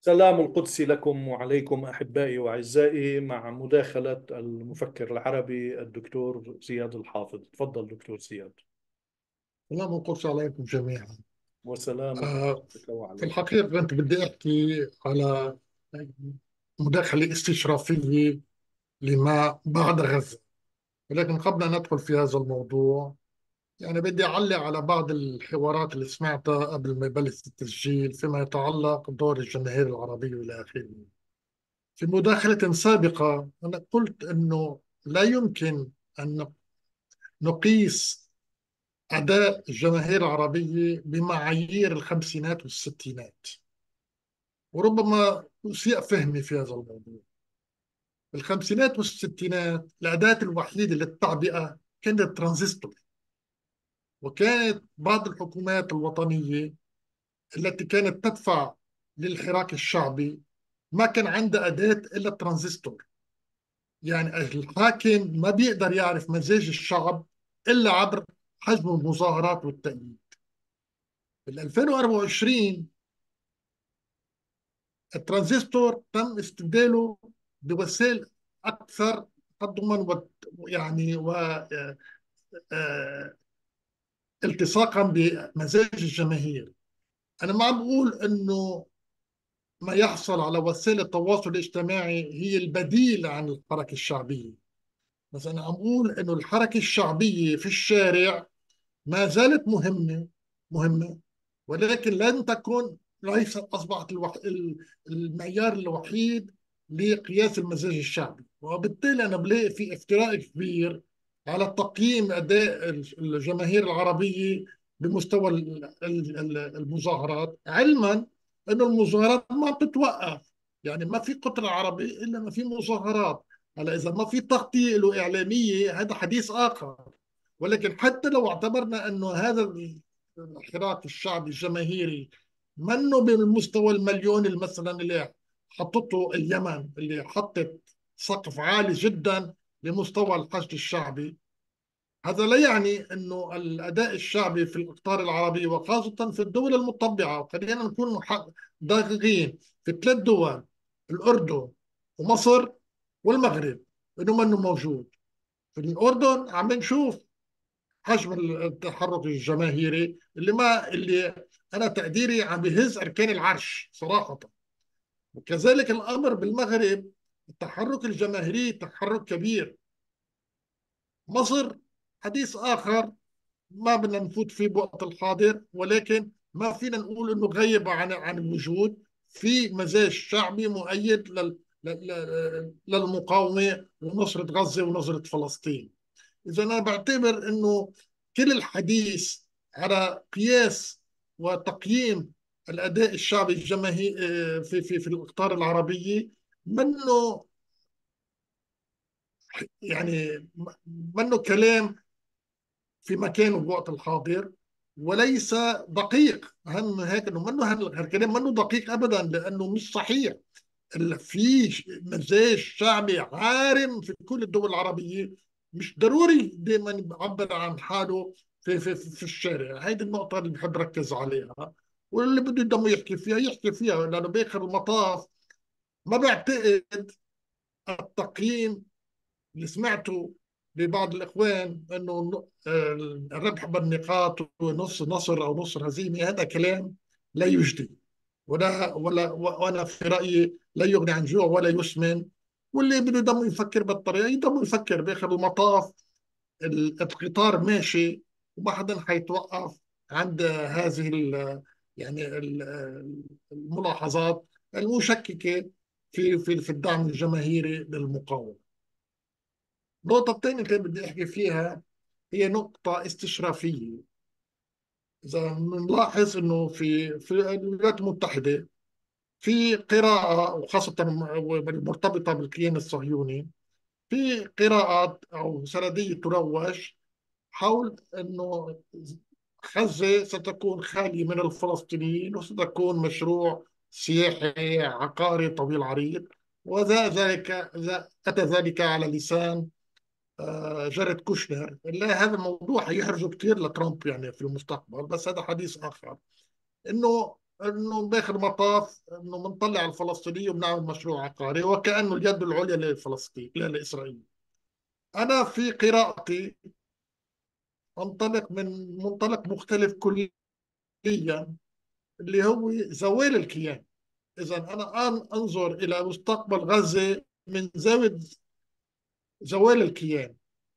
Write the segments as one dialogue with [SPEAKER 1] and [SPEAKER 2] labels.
[SPEAKER 1] سلام القدس لكم وعليكم أحبائي وأعزائي مع مداخلة المفكر العربي الدكتور زياد الحافظ. تفضل دكتور زياد.
[SPEAKER 2] سلام القدس عليكم جميعا.
[SPEAKER 1] وسلام
[SPEAKER 2] آه، في الحقيقة كنت بدي أحكي على مداخلة استشرافية لما بعد غزة. ولكن قبل أن ندخل في هذا الموضوع يعني بدي أعلق على بعض الحوارات اللي سمعتها قبل ما يبلش التسجيل فيما يتعلق بدور الجماهير العربية إلى آخره. في مداخلة سابقة أنا قلت أنه لا يمكن أن نقيس أداء الجماهير العربية بمعايير الخمسينات والستينات. وربما أسيء فهمي في هذا الموضوع. بالخمسينات والستينات الأداة الوحيدة للتعبئة كانت الترانزستور وكانت بعض الحكومات الوطنية التي كانت تدفع للحراك الشعبي ما كان عندها أداة إلا الترانزستور يعني الحاكم ما بيقدر يعرف مزاج الشعب إلا عبر حجم المظاهرات والتأييد. بال 2024 الترانزستور تم استبداله بوسائل أكثر و يعني و آه، التصاقا بمزاج الجماهير. أنا ما عم بقول إنه ما يحصل على وسائل التواصل الاجتماعي هي البديل عن الحركة الشعبية. بس أنا عم بقول إنه الحركة الشعبية في الشارع ما زالت مهمة مهمة ولكن لن تكون ليس أصبحت الوح... المعيار الوحيد لقياس المزاج الشعبي. وبالتالي أنا بلاقي في افتراء كبير على تقييم أداء الجماهير العربية بمستوى المظاهرات. علما أن المظاهرات ما بتتوقف. يعني ما في قطر عربي إلا ما في مظاهرات. هلا إذا ما في تغطية له إعلامية هذا حديث آخر. ولكن حتى لو اعتبرنا أنه هذا الحراك الشعبي الجماهيري منه بالمستوى المليوني مثلا اللي حطته اليمن اللي حطت سقف عالي جدا لمستوى الحشد الشعبي. هذا لا يعني إنه الأداء الشعبي في الإقطار العربيه وخاصة في الدول المطبعه وخلينا نكون دقيقين في ثلاث دول الأردن ومصر والمغرب إنه منه موجود. في الأردن عم نشوف حجم التحرك الجماهيري اللي ما اللي أنا تقديري عم بهز أركان العرش صراحة. وكذلك الأمر بالمغرب التحرك الجماهيري تحرك كبير مصر حديث آخر ما بدنا نفوت فيه بوقت الحاضر ولكن ما فينا نقول إنه غيب عن عن الوجود في مزاج شعبي مؤيد لل للمقاومة ونصرة غزة ونصرة فلسطين. إذا أنا بعتبر إنه كل الحديث على قياس وتقييم الأداء الشعبي الجماهيري آه، في في في الأقطار العربية منه يعني منه كلام في مكانه بوقت الحاضر وليس دقيق. أهم هيك إنه منه هالكلام منه دقيق ابدا لأنه مش صحيح. في مزاج شعبي عارم في كل الدول العربية مش ضروري دائما يعبر عن حاله في في في الشارع. هيدي النقطة اللي بحب ركز عليها واللي بده يضم يحكي فيها يحكي فيها لأنه بآخر المطاف ما بعتقد التقييم اللي سمعته لبعض الإخوان أنه الربح بالنقاط ونص نصر أو نص هزيمة هذا كلام لا يجدي. ولا ولا وأنا في رأيي لا يغني عن جوع ولا يسمن. واللي بده يضم يفكر بالطريقة يضم يفكر بآخر المطاف. القطار ماشي وما حدا حيتوقف عند هذه يعني الملاحظات المشككة. في في في الدعم الجماهيري للمقاومة. النقطة الثانية اللي بدي أحكي فيها هي نقطة استشرافية. إذا بنلاحظ إنه في في الولايات المتحدة في قراءة وخاصة المرتبطة بالكيان الصهيوني في قراءات أو سردية تروج حول أنه غزة ستكون خالية من الفلسطينيين وستكون مشروع سياحي عقاري طويل عريض. وذا ذلك أتى ذلك على لسان آه، جارد كوشنر. لا هذا الموضوع حيحرجه كثير لترامب يعني في المستقبل بس هذا حديث آخر. إنه إنه بآخر المطاف إنه بنطلع الفلسطينيه وبنعمل مشروع عقاري وكأنه اليد العليا للفلسطين لإسرائيل. أنا في قراءتي أنطلق من منطلق مختلف كليا اللي هو زوال الكيان. إذا أنا الآن أنظر إلى مستقبل غزة من زاوية زوال الكيان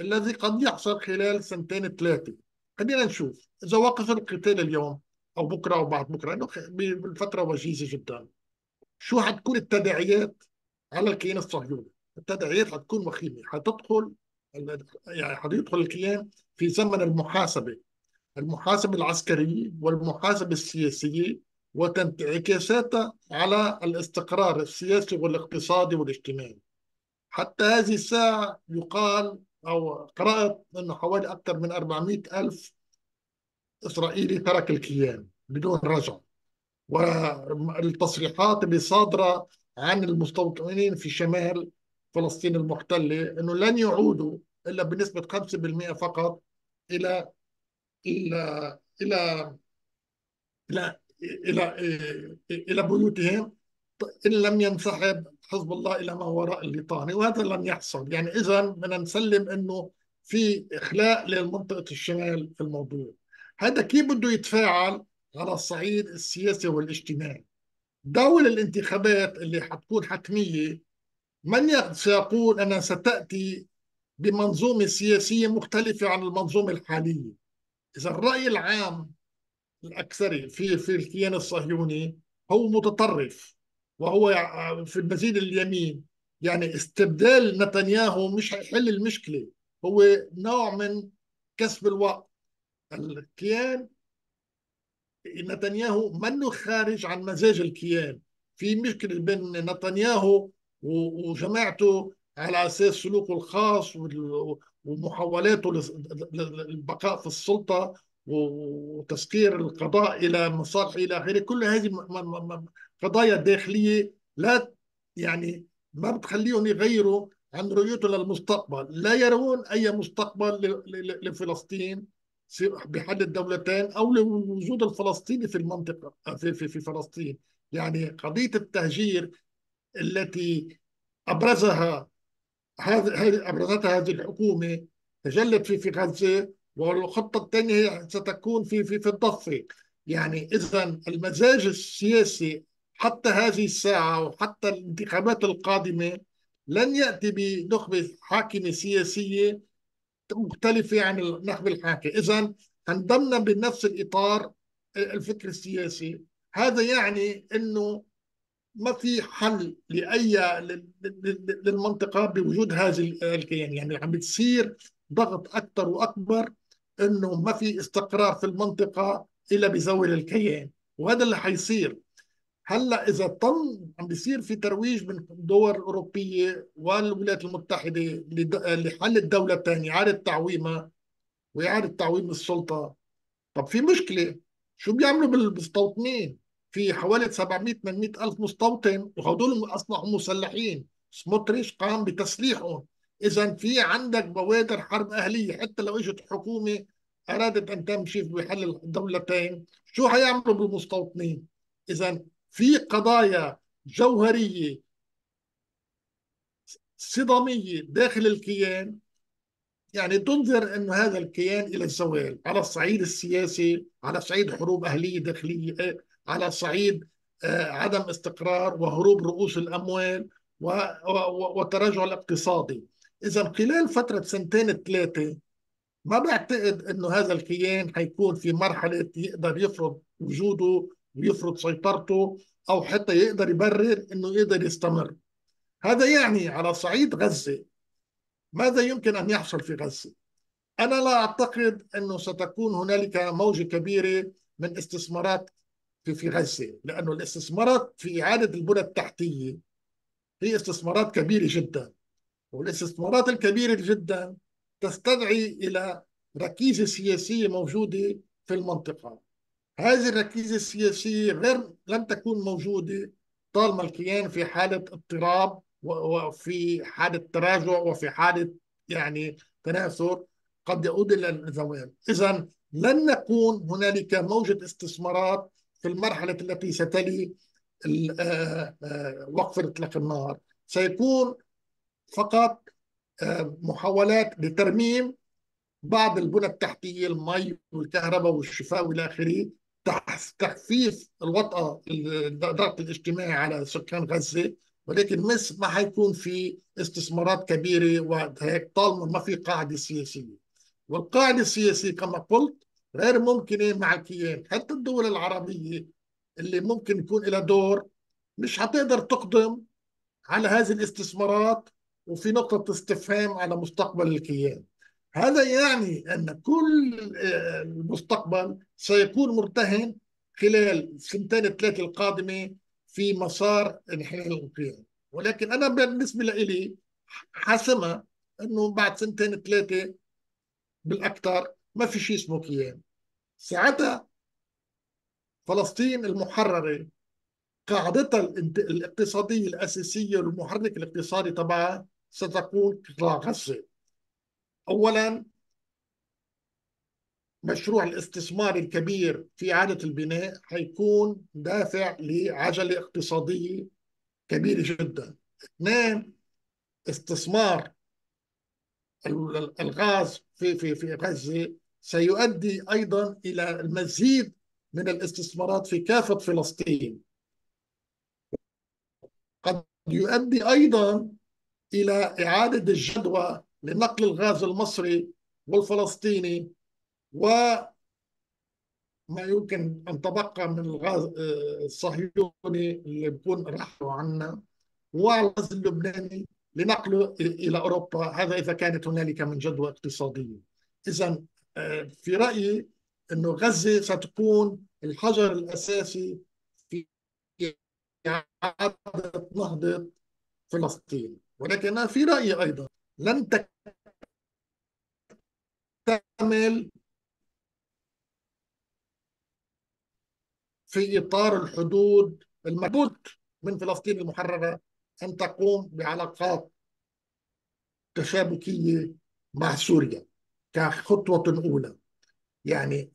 [SPEAKER 2] الذي قد يحصل خلال سنتين ثلاثة. خلينا نشوف إذا وقف القتال اليوم أو بكرة أو بعد بكرة إنه بالفترة وجيزة جدا. شو حتكون التداعيات على الكيان الصهيوني؟ التداعيات حتكون وخيمة. حتدخل يعني حيدخل الكيان في زمن المحاسبه المحاسبه العسكريه والمحاسبه السياسيه وانعكاساتها على الاستقرار السياسي والاقتصادي والاجتماعي. حتى هذه الساعة يقال أو قرأت أنه حوالي أكثر من 400 ألف إسرائيلي ترك الكيان بدون رجعة والتصريحات اللي صادرة عن المستوطنين في شمال فلسطين المحتلة أنه لن يعودوا إلا بنسبة 5% فقط إلى إلى إلى إلى إلى إلى بيوتهم إن لم ينسحب حزب الله إلى ما وراء الليطاني وهذا لن يحصل. يعني إذا بدنا نسلم أنه في إخلاء لمنطقة الشمال في الموضوع. هذا كيف بده يتفاعل على الصعيد السياسي والاجتماعي؟ دول الانتخابات اللي حتكون حتمية من سيقول أنها ستأتي بمنظومة سياسية مختلفة عن المنظومة الحالية. إذا الرأي العام الأكثري في في الكيان الصهيوني هو متطرف وهو في المزيد اليمين يعني استبدال نتنياهو مش هيحل المشكلة. هو نوع من كسب الوقت. الكيان نتنياهو منه خارج عن مزاج الكيان. في مشكلة بين نتنياهو وجماعته على أساس سلوكه الخاص ومحاولاته للبقاء في السلطة وتسكير القضاء إلى مصالح إلى آخره. كل هذه قضايا داخلية لا يعني ما بتخليهم يغيروا عن رؤيته للمستقبل. لا يرون أي مستقبل لفلسطين بحل الدولتين أو لوجود الفلسطيني في المنطقة في, في, في فلسطين. يعني قضية التهجير التي أبرزها هذه أبرزتها هذه الحكومة تجلت في في غزة والخطة الثانية ستكون في في في الضفة. يعني إذا المزاج السياسي حتى هذه الساعة وحتى الانتخابات القادمة لن يأتي بنخبة حاكمة سياسية مختلفة عن النخبة الحاكمة. إذا انضمنا بنفس الإطار الفكر السياسي. هذا يعني أنه ما في حل لأي للمنطقة بوجود هذه الكيان. يعني عم بتصير ضغط أكثر وأكبر أنه ما في استقرار في المنطقة إلا بزول الكيان. وهذا اللي حيصير. هلأ إذا تم عم بيصير في ترويج من دول أوروبية والولايات المتحدة لحل الدولة الثانية إعادة تعويمها وإعادة تعويم السلطة. طب في مشكلة شو بيعملوا بالمستوطنين في حوالي 700 800 ألف مستوطن وهدول أصبحوا مسلحين. سموتريش قام بتسليحهم. اذا في عندك بوادر حرب أهلية. حتى لو إجت حكومة أرادت أن تمشي بحل الدولتين شو حيعملوا بالمستوطنين؟ اذا في قضايا جوهرية صدامية داخل الكيان. يعني تنذر أن هذا الكيان إلى الزوال على الصعيد السياسي على صعيد حروب أهلية داخلية. على صعيد آه، عدم استقرار وهروب رؤوس الأموال والتراجع الاقتصادي إذا خلال فترة سنتين ثلاثة ما بعتقد أنه هذا الكيان حيكون في مرحلة يقدر يفرض وجوده ويفرض سيطرته أو حتى يقدر يبرر أنه يقدر يستمر هذا يعني على صعيد غزة ماذا يمكن أن يحصل في غزة؟ أنا لا أعتقد أنه ستكون هنالك موجة كبيرة من استثمارات في في غزة لأنه الاستثمارات في إعادة البنى التحتية هي استثمارات كبيرة جدا. والاستثمارات الكبيرة جدا تستدعي إلى ركيزة سياسية موجودة في المنطقة. هذه الركيزة السياسية غير لن تكون موجودة طالما الكيان في حالة اضطراب وفي حالة تراجع وفي حالة يعني تناثر. قد يؤدي إلى الزوال إذا لن نكون هنالك موجة استثمارات في المرحلة التي ستلي آه، آه، وقف إطلاق النار سيكون فقط آه، محاولات لترميم بعض البنى التحتية المي والكهرباء والشفاء والى آخره تخفيف الوطأة الضغط الاجتماعي على سكان غزة. ولكن مش ما حيكون في استثمارات كبيرة وهيك طالما ما في قاعدة سياسية. والقاعدة السياسية كما قلت غير ممكنة مع الكيان حتى الدول العربية اللي ممكن يكون لها دور مش حتقدر تقدم على هذه الاستثمارات وفي نقطة استفهام على مستقبل الكيان. هذا يعني أن كل آه، المستقبل سيكون مرتهن خلال سنتين ثلاثة القادمة في مسار انحلال القيام ولكن أنا بالنسبة لي حاسمة أنه بعد سنتين ثلاثة بالأكثر ما في شيء اسمه كيان ساعتها فلسطين المحررة قاعدتها الاقتصادية الأساسية والمحرك الاقتصادي تبعها ستكون قطاع غزة. أولا مشروع الاستثمار الكبير في إعادة البناء حيكون دافع لعجلة اقتصادية كبيرة جدا. اثنين استثمار الغاز في في في غزة سيؤدي أيضا إلى المزيد من الاستثمارات في كافة فلسطين. قد يؤدي أيضا إلى إعادة الجدوى لنقل الغاز المصري والفلسطيني وما يمكن أن تبقى من الغاز آه، الصهيوني اللي بيكون راحوا عنا والغاز اللبناني لنقله إلى أوروبا. هذا إذا كانت هنالك من جدوى اقتصادية. إذا آه، في رأيي أنه غزة ستكون الحجر الأساسي في إعادة نهضة فلسطين. ولكن أنا في رأيي أيضا لن تكتمل في إطار الحدود المربوط من فلسطين المحررة أن تقوم بعلاقات تشابكية مع سوريا. كخطوة أولى. يعني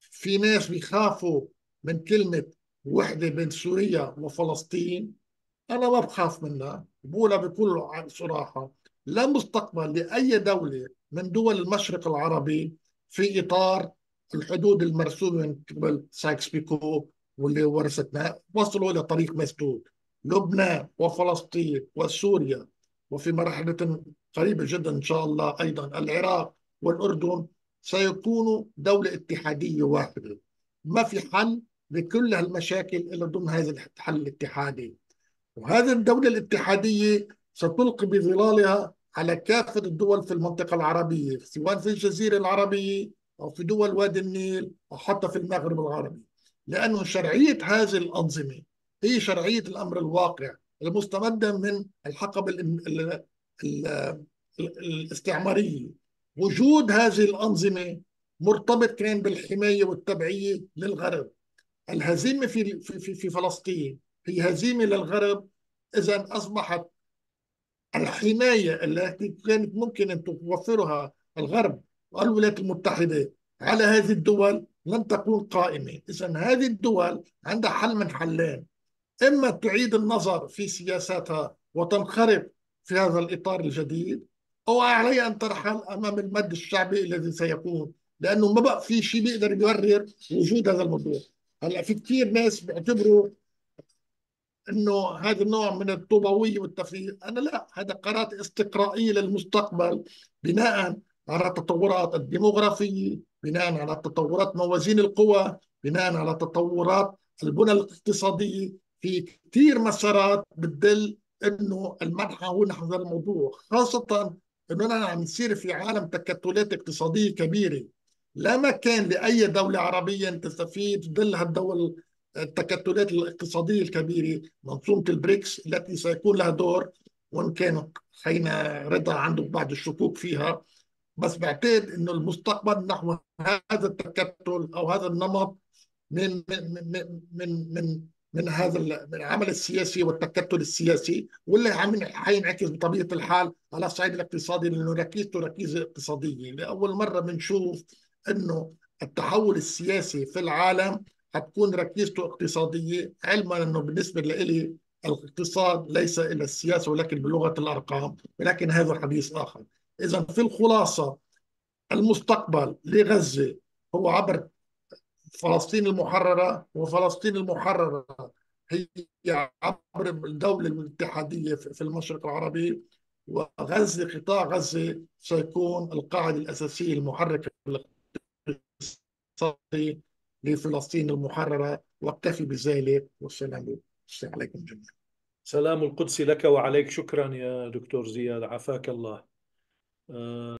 [SPEAKER 2] في ناس بيخافوا من كلمة وحدة بين سوريا وفلسطين. أنا ما بخاف منها بقولها بكل صراحة. لا مستقبل لأي دولة من دول المشرق العربي في إطار الحدود المرسومة من قبل سايكس بيكو واللي ورثتنا وصلوا إلى طريق مسدود. لبنان وفلسطين وسوريا. وفي مرحلة قريبة جدا إن شاء الله أيضا العراق. والأردن سيكونوا دولة اتحادية واحدة. ما في حل لكل هالمشاكل إلا ضمن هذا الحل الاتحادي. وهذه الدولة الاتحادية ستلقي بظلالها على كافة الدول في المنطقة العربية سواء في الجزيرة العربية أو في دول وادي النيل أو حتى في المغرب العربي. لأنه شرعية هذه الأنظمة هي شرعية الأمر الواقع المستمدة من الحقبة الاستعمارية. وجود هذه الأنظمة مرتبط كان بالحماية والتبعية للغرب. الهزيمة في في في فلسطين هي هزيمة للغرب. إذا أصبحت الحماية التي كانت ممكن أن توفرها الغرب والولايات المتحدة على هذه الدول لن تكون قائمة. إذا هذه الدول عندها حل من حلين. إما تعيد النظر في سياساتها وتنخرط في هذا الإطار الجديد أو عليها أن ترحل أمام المد الشعبي الذي سيكون لأنه ما بقى في شيء بيقدر يبرر وجود هذا الموضوع. هلأ في كثير ناس بيعتبروا إنه هذا النوع من الطوبويه والتفريط أنا لا هذا قرارات استقرائيه للمستقبل بناء على التطورات الديموغرافية بناء على تطورات موازين القوى بناء على تطورات البنى الاقتصادية. في كثير مسارات بتدل إنه المنحى هو نحو هذا الموضوع خاصة إنه نحن عم نصير في عالم تكتلات اقتصادية كبيرة. لا مكان لأي دولة عربية ان تستفيد ظل هالدول التكتلات الاقتصادية الكبيرة. منظومة البريكس التي سيكون لها دور وإن كان خينا رضا عنده بعض الشكوك فيها. بس بعتقد إنه المستقبل نحو هذا التكتل أو هذا النمط من من من من من من هذا من العمل السياسي والتكتل السياسي واللي عم حينعكس بطبيعة الحال على الصعيد الاقتصادي لأنه ركيزته ركيزه اقتصادية. لأول مرة بنشوف إنه التحول السياسي في العالم حتكون ركيزته اقتصادية علما أنه بالنسبة لي الاقتصاد ليس إلى السياسة ولكن بلغة الأرقام. ولكن هذا حديث آخر. إذا في الخلاصة المستقبل لغزة هو عبر فلسطين المحررة وفلسطين المحررة هي عبر الدولة الاتحادية في المشرق العربي وغزة قطاع غزة سيكون القاعدة الأساسية المحركة الاقتصادي لفلسطين المحررة واكتفي بذلك والسلام عليكم جميعا.
[SPEAKER 1] سلام القدس لك وعليك. شكرا يا دكتور زياد. عافاك الله.